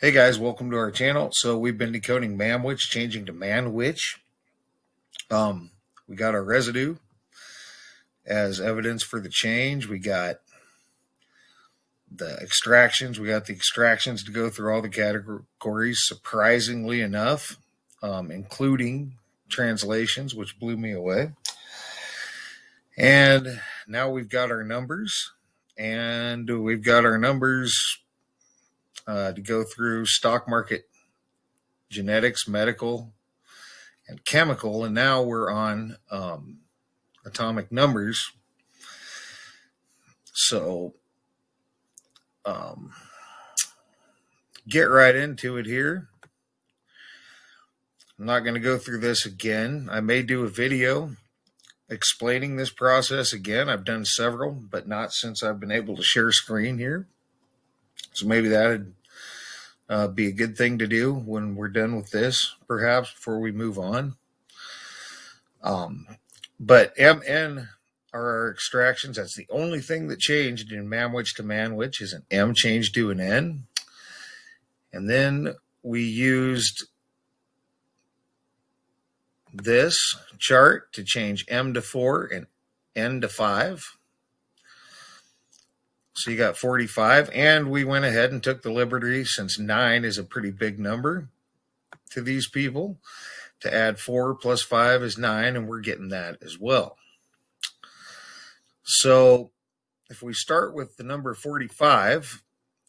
Hey guys, welcome to our channel. So we've been decoding Mamwich, changing to Manwich. Um, we got our residue as evidence for the change. We got the extractions. We got the extractions to go through all the categories, surprisingly enough, um, including translations, which blew me away. And now we've got our numbers, and we've got our numbers uh, to go through stock market genetics, medical, and chemical. And now we're on um, atomic numbers. So, um, get right into it here. I'm not going to go through this again. I may do a video explaining this process again. I've done several, but not since I've been able to share screen here. So maybe that'd uh, be a good thing to do when we're done with this, perhaps before we move on. Um, but MN are our extractions. That's the only thing that changed in Mamwich to Manwich is an M changed to an N. And then we used this chart to change M to 4 and N to 5. So you got 45. And we went ahead and took the liberty, since 9 is a pretty big number to these people, to add 4 plus 5 is 9, and we're getting that as well. So if we start with the number 45,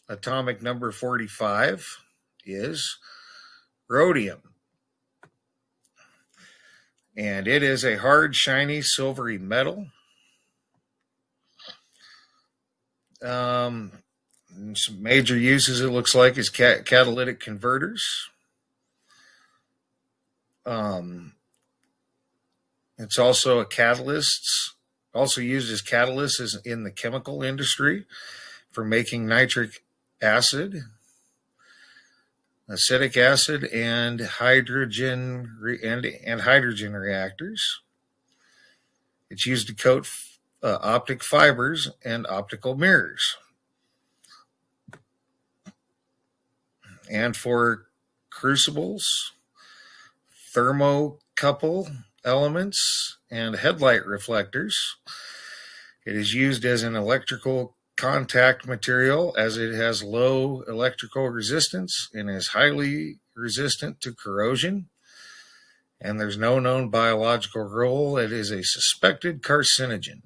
atomic number 45 is rhodium and it is a hard, shiny, silvery metal. Um, some major uses it looks like is cat- catalytic converters. Um, it's also a catalyst, also used as catalyst in the chemical industry for making nitric acid acetic acid and hydrogen re- and, and hydrogen reactors. It's used to coat Uh, optic fibers and optical mirrors. And for crucibles, thermocouple elements, and headlight reflectors. It is used as an electrical contact material as it has low electrical resistance and is highly resistant to corrosion. And there's no known biological role. It is a suspected carcinogen.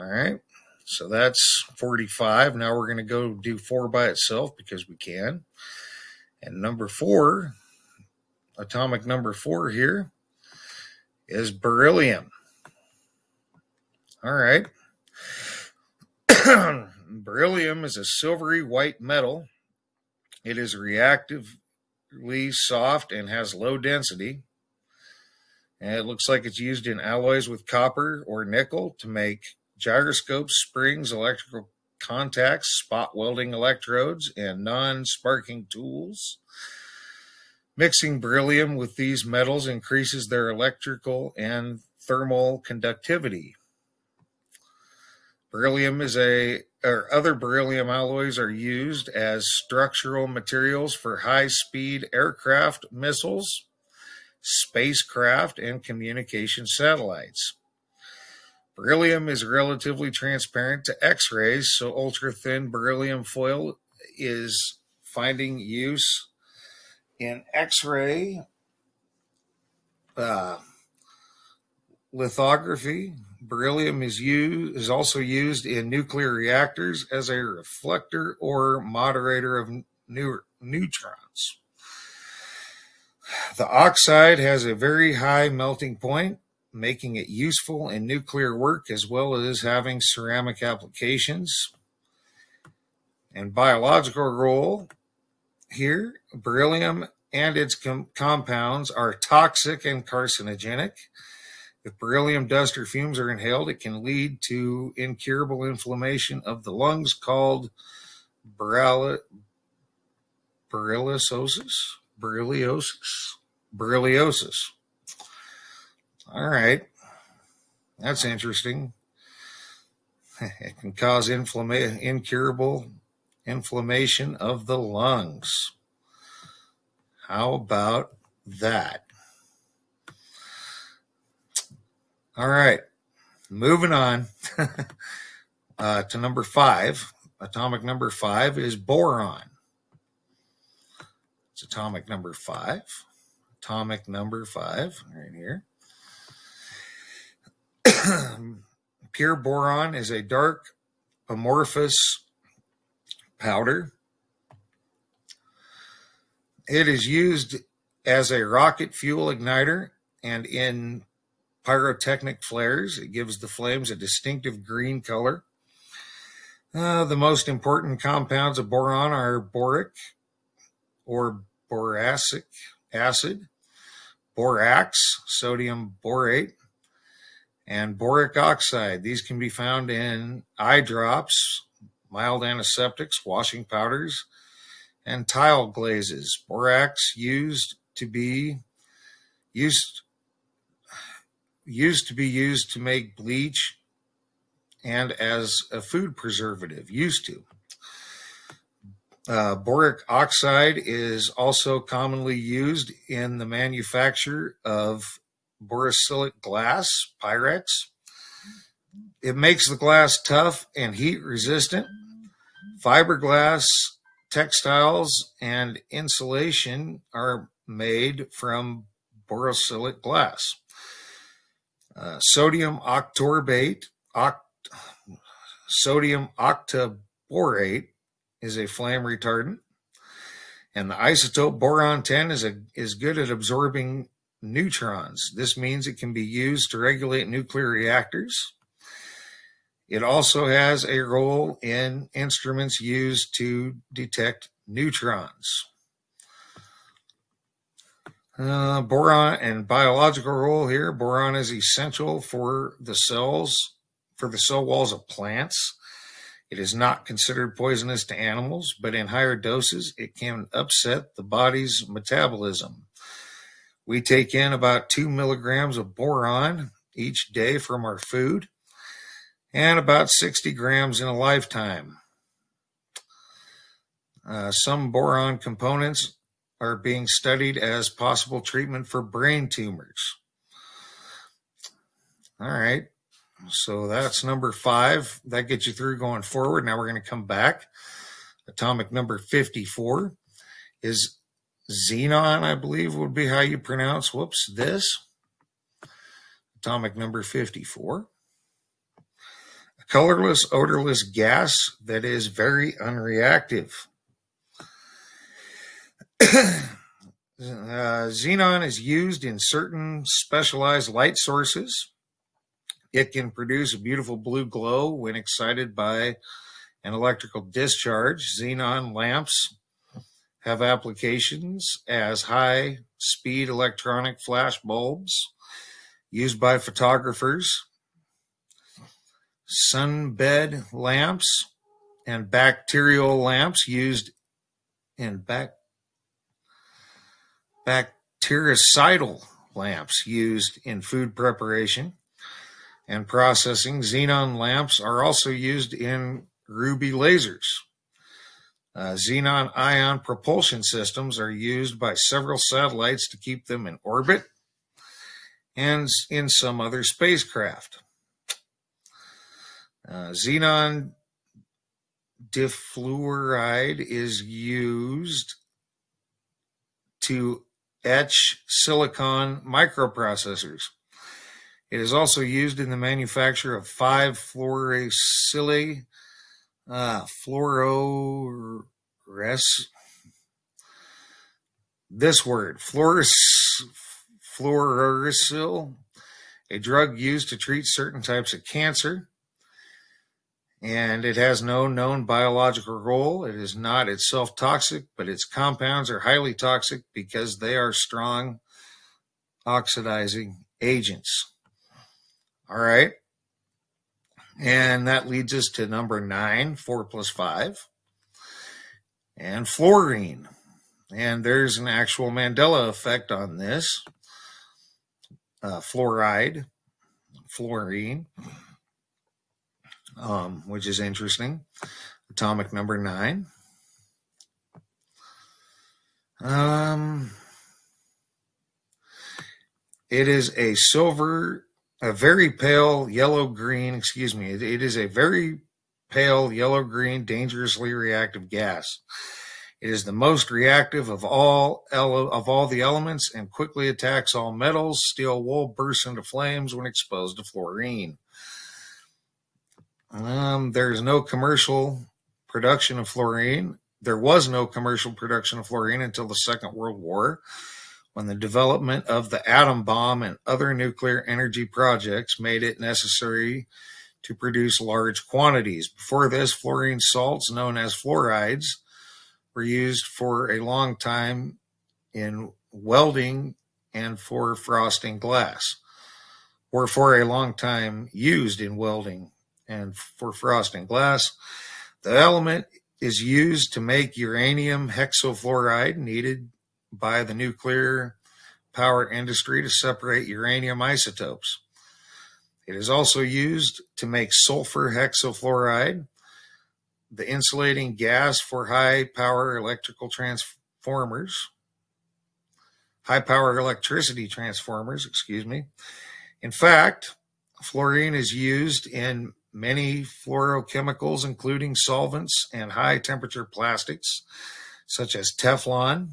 All right. So that's 45. Now we're going to go do four by itself because we can. And number four, atomic number four here, is beryllium. All right. Beryllium is a silvery white metal. It is reactively soft and has low density. And it looks like it's used in alloys with copper or nickel to make gyroscopes, springs, electrical contacts, spot welding electrodes, and non sparking tools. Mixing beryllium with these metals increases their electrical and thermal conductivity. Beryllium is a or other beryllium alloys are used as structural materials for high-speed aircraft missiles, spacecraft, and communication satellites. Beryllium is relatively transparent to X-rays, so ultra-thin beryllium foil is finding use in X-ray uh, lithography, Beryllium is used is also used in nuclear reactors as a reflector or moderator of new, neutrons. The oxide has a very high melting point, making it useful in nuclear work as well as having ceramic applications. And biological role here, beryllium and its com- compounds are toxic and carcinogenic. If beryllium dust or fumes are inhaled, it can lead to incurable inflammation of the lungs called berylliosis. Berylliosis. Berylliosis. All right. That's interesting. It can cause inflammation, incurable inflammation of the lungs. How about that? All right, moving on uh, to number five. Atomic number five is boron. It's atomic number five. Atomic number five, right here. Pure boron is a dark amorphous powder. It is used as a rocket fuel igniter and in pyrotechnic flares. It gives the flames a distinctive green color. Uh, the most important compounds of boron are boric or boracic acid, borax, sodium borate, and boric oxide. These can be found in eye drops, mild antiseptics, washing powders, and tile glazes. Borax used to be used used to be used to make bleach and as a food preservative used to. Uh, boric oxide is also commonly used in the manufacture of borosilicate glass, Pyrex. It makes the glass tough and heat resistant. Fiberglass textiles and insulation are made from borosilicate glass. Uh, sodium octorbate, oct, sodium octaborate is a flame retardant, and the isotope boron 10 is a is good at absorbing neutrons. This means it can be used to regulate nuclear reactors. It also has a role in instruments used to detect neutrons. Uh, boron and biological role here. Boron is essential for the cells, for the cell walls of plants. It is not considered poisonous to animals, but in higher doses, it can upset the body's metabolism. We take in about two milligrams of boron each day from our food and about 60 grams in a lifetime. Uh, some boron components are being studied as possible treatment for brain tumors. All right. So that's number five. That gets you through going forward. Now we're going to come back. Atomic number 54 is Xenon, I believe would be how you pronounce, whoops, this. Atomic number 54. A colorless, odorless gas that is very unreactive. uh, xenon is used in certain specialized light sources. It can produce a beautiful blue glow when excited by an electrical discharge. Xenon lamps have applications as high speed electronic flash bulbs used by photographers, sunbed lamps, and bacterial lamps used in bac- bactericidal lamps used in food preparation and processing. Xenon lamps are also used in ruby lasers. Uh, xenon ion propulsion systems are used by several satellites to keep them in orbit and in some other spacecraft. Uh, xenon difluoride is used to etch silicon microprocessors. It is also used in the manufacture of 5-fluorosilane uh, fluores. This word, fluoros, fluorosil, a drug used to treat certain types of cancer. And it has no known biological role. It is not itself toxic, but its compounds are highly toxic because they are strong oxidizing agents. All right. And that leads us to number nine, four plus five, and fluorine. And there's an actual Mandela effect on this uh, fluoride, fluorine, um, which is interesting. Atomic number nine. Um, it is a silver, a very pale yellow green. Excuse me. it, it is a very pale yellow green, dangerously reactive gas. It is the most reactive of all of all the elements and quickly attacks all metals. Steel wool bursts into flames when exposed to fluorine. Um, there's no commercial production of fluorine. There was no commercial production of fluorine until the Second World War, when the development of the atom bomb and other nuclear energy projects made it necessary to produce large quantities. Before this, fluorine salts, known as fluorides, were used for a long time in welding and for frosting glass, were for a long time used in welding and for frosting glass. The element is used to make uranium hexafluoride needed by the nuclear power industry to separate uranium isotopes. It is also used to make sulfur hexafluoride, the insulating gas for high power electrical transformers, high power electricity transformers, excuse me. In fact, fluorine is used in many fluorochemicals, including solvents and high temperature plastics, such as Teflon.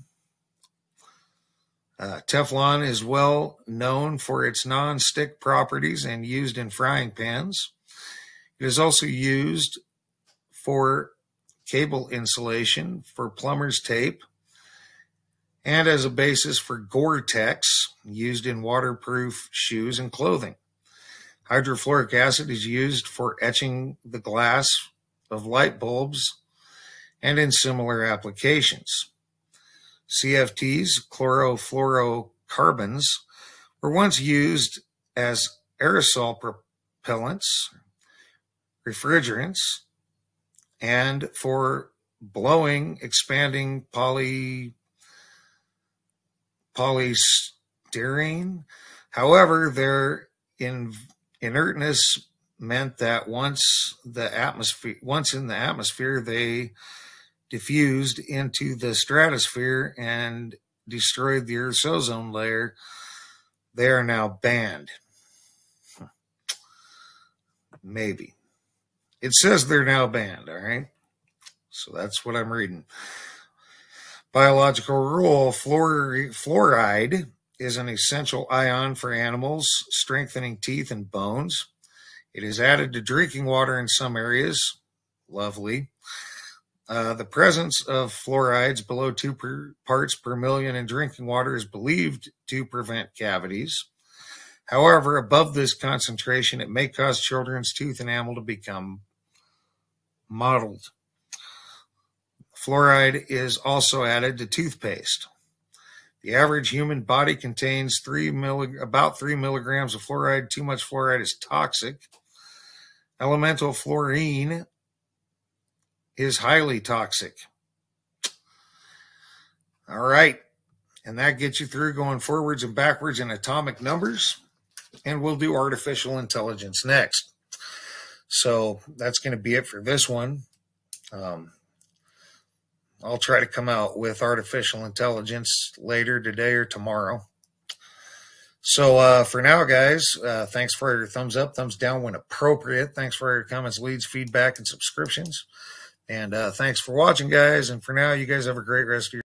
Uh, Teflon is well known for its non-stick properties and used in frying pans. It is also used for cable insulation, for plumber's tape, and as a basis for Gore-Tex used in waterproof shoes and clothing. Hydrofluoric acid is used for etching the glass of light bulbs and in similar applications. CFCs, chlorofluorocarbons, were once used as aerosol propellants, refrigerants, and for blowing, expanding poly polystyrene. However, their in, inertness meant that once the atmosphere, once in the atmosphere, they diffused into the stratosphere and destroyed the Earth's ozone layer. They are now banned. Hmm. Maybe. It says they're now banned, all right? So that's what I'm reading. Biological rule fluoride is an essential ion for animals, strengthening teeth and bones. It is added to drinking water in some areas. Lovely. Uh, the presence of fluorides below two per parts per million in drinking water is believed to prevent cavities. However, above this concentration, it may cause children's tooth enamel to become mottled. Fluoride is also added to toothpaste. The average human body contains three milli- about three milligrams of fluoride. Too much fluoride is toxic. Elemental fluorine is highly toxic. All right. And that gets you through going forwards and backwards in atomic numbers. And we'll do artificial intelligence next. So that's going to be it for this one. Um, I'll try to come out with artificial intelligence later today or tomorrow. So uh, for now, guys, uh, thanks for your thumbs up, thumbs down when appropriate. Thanks for your comments, leads, feedback, and subscriptions. And uh, thanks for watching, guys. And for now, you guys have a great rest of your